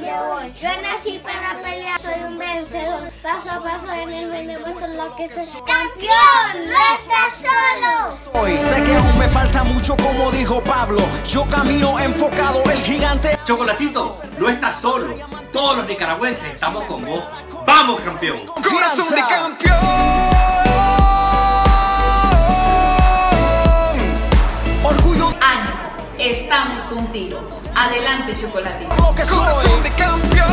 voy. Yo nací para pelear, soy un vencedor. Paso a paso en el me demuestro lo que soy. ¡Campeón! ¡No estás solo! Hoy sé que aún me falta mucho como dijo Pablo. Yo camino enfocado, el gigante. Chocolatito, no estás solo. Todos los nicaragüenses estamos con vos. ¡Vamos, campeón! Corazón de campeón. Estamos contigo. Adelante, chocolatito. lo que soy. Corazón de campeón.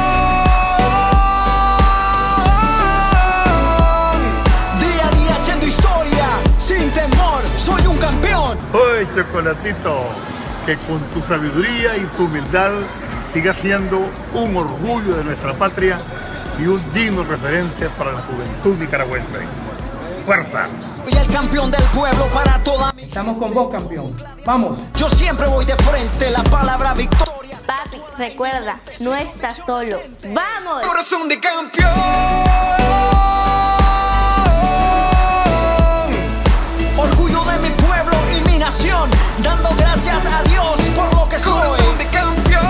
Día a día haciendo historia, sin temor, soy un campeón. Hoy, Chocolatito, que con tu sabiduría y tu humildad sigas siendo un orgullo de nuestra patria y un digno referente para la juventud nicaragüense. ¡Fuerza! Soy el campeón del pueblo para toda. Estamos con vos, campeón. Vamos. Yo siempre voy de frente, la palabra victoria. Papi, recuerda, no estás solo. ¡Vamos! Corazón de campeón. Orgullo de mi pueblo y mi nación, dando gracias a Dios por lo que soy. Corazón de campeón.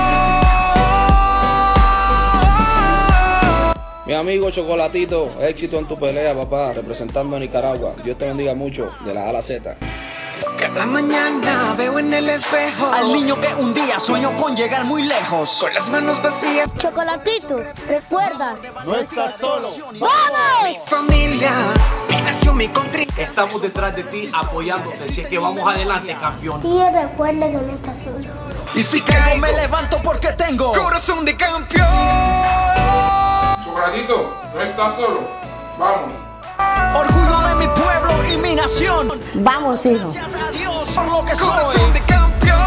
Mi amigo Chocolatito, éxito en tu pelea, papá, representando a Nicaragua. Dios te bendiga mucho, de la A a la Z. Cada mañana veo en el espejo al niño que un día soñó con llegar muy lejos. Con las manos vacías, Chocolatito, recuerda. No estás solo. ¡Vamos! familia, y nació mi country. Estamos detrás de ti apoyándote. Así es que vamos adelante, campeón. Y recuerda que no estás solo. Y si caigo me levanto porque tengo corazón de campeón. Chocolatito, no estás solo. Vamos. Orgullo de mi pueblo y mi nación. Vamos, hijo. Por lo que corazón de campeón.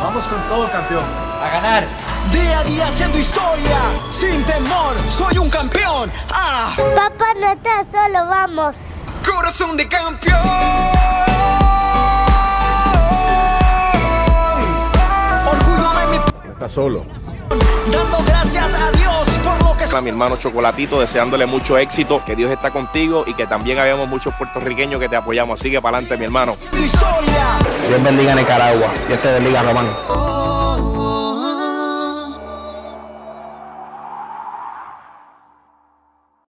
Vamos con todo, campeón. A ganar. Día a día haciendo historia, sin temor, soy un campeón. Ah, Papá, no estás solo, vamos. corazón de campeón. Orgullo de mi No estás solo. Dando gracias a Dios por lo que a mi hermano Chocolatito, deseándole mucho éxito, que Dios está contigo y que también habemos muchos puertorriqueños que te apoyamos. Así que para adelante, mi hermano. Historia. Dios bendiga a Nicaragua. Dios te bendiga, Román.